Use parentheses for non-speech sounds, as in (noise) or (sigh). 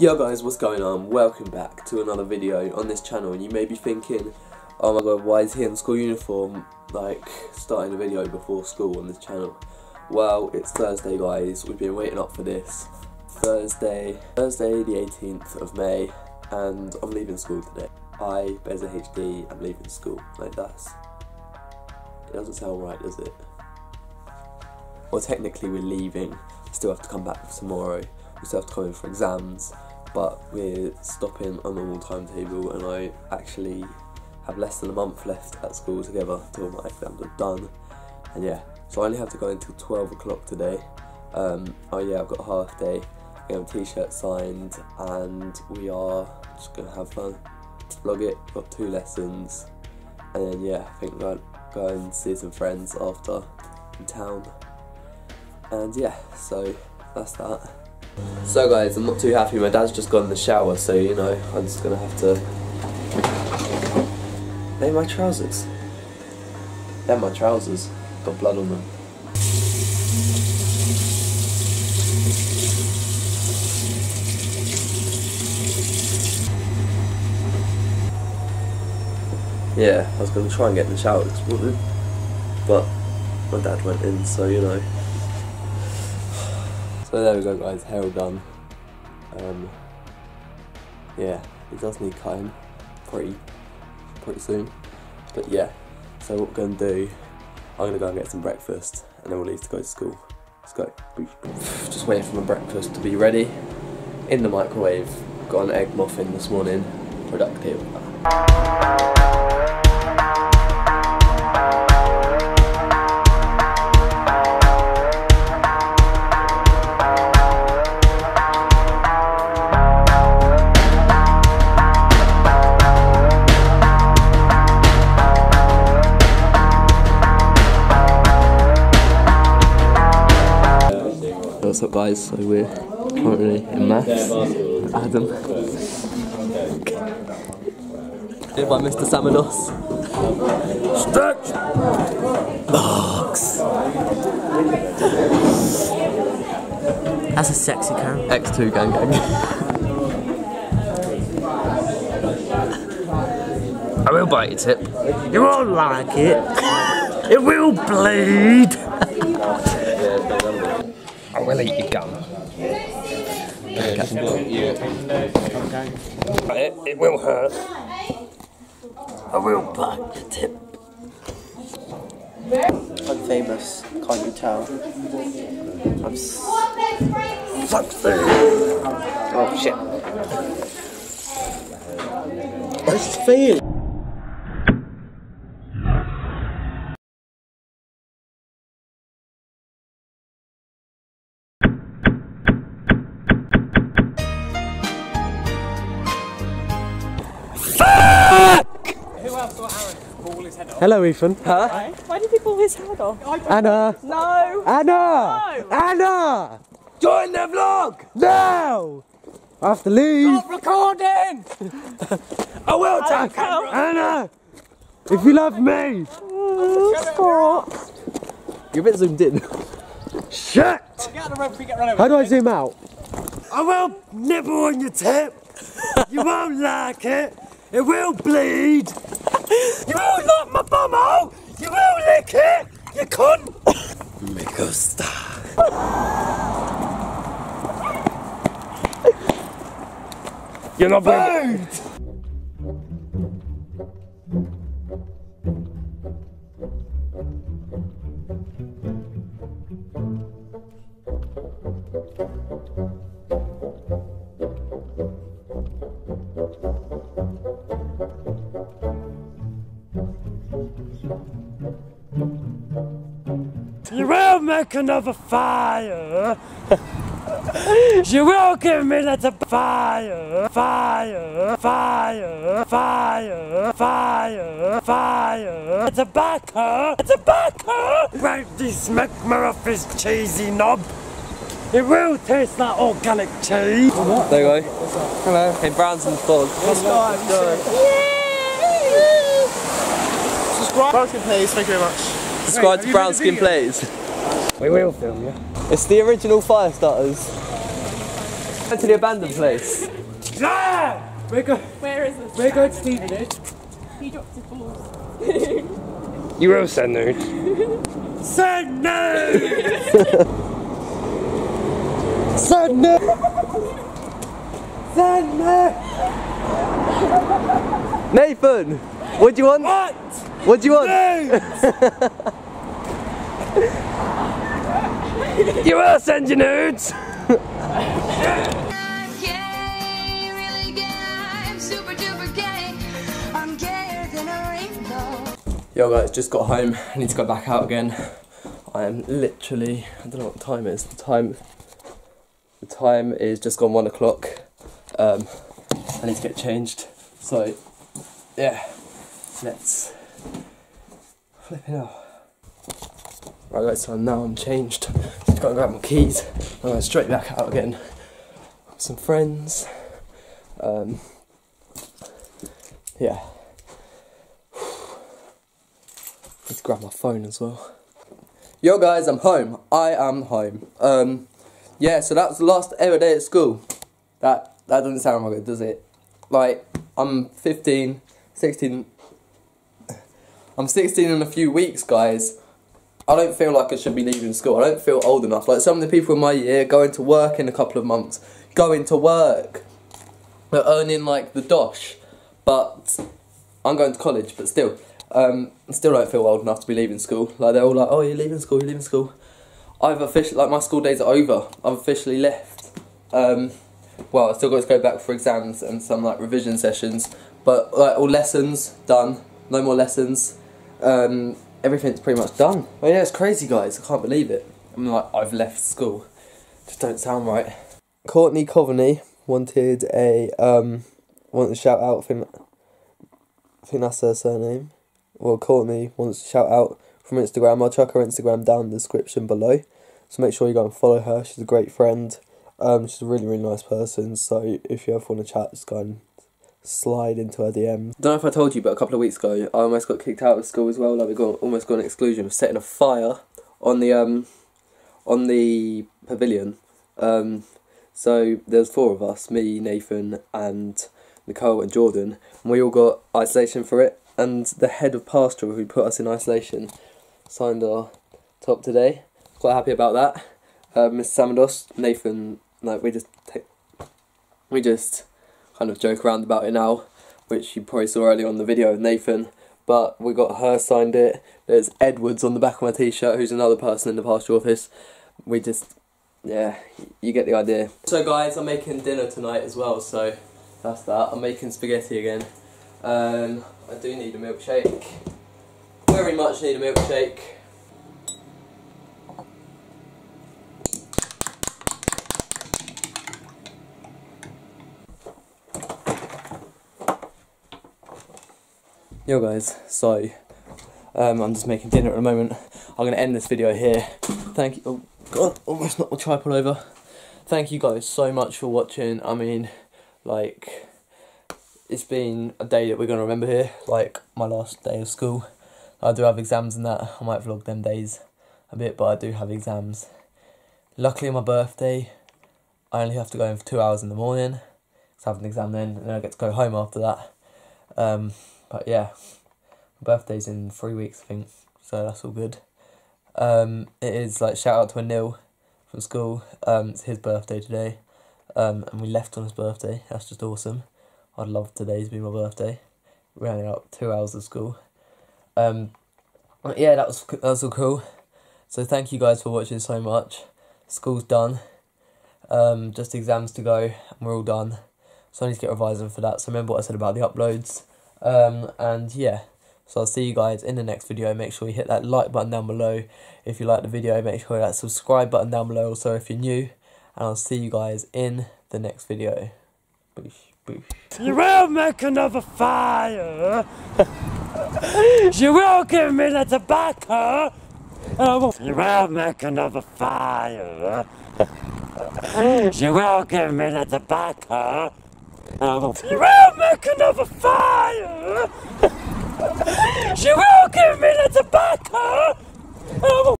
Yo guys, what's going on? Welcome back to another video on this channel and you may be thinking, oh my god, why is he in school uniform, like, starting a video before school on this channel? Well, it's Thursday guys, we've been waiting up for this. Thursday, Thursday the 18th of May, and I'm leaving school today. I, Bezza HD, I'm leaving school, like that's, it doesn't sound right, does it? Well, technically we're leaving, still have to come back tomorrow, we still have to come in for exams, but we're stopping on normal timetable and I actually have less than a month left at school together till my exams are done. And yeah, so I only have to go until 12 o'clock today. Um, oh yeah, I've got a half day, I have a t-shirt signed and we are just gonna have fun, vlog it, got two lessons and then yeah, I think going to go and see some friends after in town. And yeah, so that's that. So guys, I'm not too happy. My dad's just gone in the shower, so you know, I'm just gonna have to. They're my trousers. They're my trousers. Got blood on them. Yeah, I was gonna try and get in the shower this morning, but my dad went in, so you know. So there we go guys, hair all done. Um, yeah, it does need cutting pretty, pretty soon. But yeah, so what we're going to do, I'm going to go and get some breakfast and then we'll leave to go to school. Let's go. (sighs) Just waiting for my breakfast to be ready. In the microwave, got an egg muffin this morning, productive. What's up guys, so we're currently in maths, Adam. Here by Mr Samanos. Stretch! Box! That's a sexy cam. X2 gang gang. I will bite your tip. You won't like it. it will bleed. I will eat your gum. It, it will hurt. I will bite your tip. I'm famous, can't you tell? I'm s- Oh shit. It's fail. Hello, Ethan. Hi. Why did he pull his head off? Anna. No! Anna. No. Anna. Join the vlog! No. I have to leave. recording! (laughs) I will take Anna. If you love me. Stop! You're a bit zoomed in. Shit. How do I zoom out? I will nibble on your tip. you won't like it. It will bleed. You will lock my bum out. You will lick it. You cunt. Me gusta. You're not burned. You will make another fire. you will give me that fire, fire, fire, fire, fire, fire. Tobacco, tobacco. Break this magma off his cheesy knob. It will taste like organic cheese. There you go. Hello. Hey, Brown's in the fog. Subscribe. Broken please, thank you very much. Subscribe to Brown Skin Plays. We will film you. It's the original fire starters. to the abandoned place. Yeah! We're, go- Where is this? we're going to Stevenage. He dropped his balls. (laughs) You will send nudes. Send no! (laughs) Send no! Send no! Nathan, what do you want? What? What do you want? (laughs) You will send your nudes. gay, really gay. I'm super duper gay. I'm gayer than a rainbow. Yo guys, just got home. I need to go back out again. I am literally, I don't know what the time is. The time, the time is just gone one o'clock. Um, I need to get changed. So, yeah, let's flip it out. Right guys, so now I'm changed. Just gotta grab my keys. I'm going straight back out again. Some friends. Um, yeah. Let's grab my phone as well. Yo guys, I'm home. I am home. Um, yeah, so that was the last ever day at school. That that doesn't sound right, does it? Like, I'm 15, 16. I'm 16 in a few weeks, guys. I don't feel like I should be leaving school. I don't feel old enough. Like some of the people in my year going to work in a couple of months, going to work, they're earning like the dosh. But I'm going to college, but still, um, I still don't feel old enough to be leaving school. Like they're all like, "Oh, you're leaving school. You're leaving school." I've officially, like, my school days are over. I've officially left. Um, well, I still got to go back for exams and some like revision sessions, but like all lessons done. No more lessons. Um, everything's pretty much done. Oh yeah, it's crazy, guys. I can't believe it. I'm like, I've left school. Just don't sound right. Courtney Coveney wanted a um, wanted to shout out. I think, I think that's her surname. Well, Courtney wants to shout out from Instagram. I'll chuck her Instagram down in the description below. So make sure you go and follow her. She's a great friend. Um, she's a really, really nice person. So if you ever want to chat, just go and slide into her DMs. Don't know if I told you, but a couple of weeks ago, I almost got kicked out of school as well. Like we got almost got an exclusion for setting a fire on the um on the pavilion. Um, so there's four of us, me, Nathan, and Nicole and Jordan, and we all got isolation for it. And the head of pastoral who put us in isolation signed our top today. Quite happy about that. Uh, Miss Samados, Nathan, like we just we just kind of joke around about it now, which you probably saw earlier on the video of Nathan. But we got her signed it. There's Edwards on the back of my t-shirt, who's another person in the pastoral office. We just, yeah, you get the idea. So guys, I'm making dinner tonight as well. So that's that. I'm making spaghetti again. Um, I do need a milkshake. Very much need a milkshake. Yo guys, so um, I'm just making dinner at the moment. I'm gonna end this video here. Thank you. Oh god, almost knocked my tripod over. Thank you guys so much for watching. I mean, like, it's been a day that we're gonna remember here. Like my last day of school. I do have exams and that. I might vlog them days a bit, but I do have exams. Luckily, my birthday, I only have to go in for two hours in the morning. So I have an exam then, and then I get to go home after that. Um, but yeah, my birthday's in three weeks, I think, so that's all good. Um, it is like shout out to Anil from school. Um, it's his birthday today, um, and we left on his birthday. That's just awesome. I'd love today to be my birthday. We only up two hours of school. Um, but yeah, that was that was all cool. So thank you guys for watching so much. School's done. Um, just exams to go, and we're all done. So I need to get revising for that. So remember what I said about the uploads. Um, and yeah, so I'll see you guys in the next video. Make sure you hit that like button down below if you like the video. Make sure you hit that subscribe button down below also if you're new. And I'll see you guys in the next video. Boosh, boosh. You will make another fire. (laughs) you will give me the tobacco. Will- You will make another fire. (laughs) you will give me the tobacco. I will- make another fire. (laughs) she will give me the tobacco.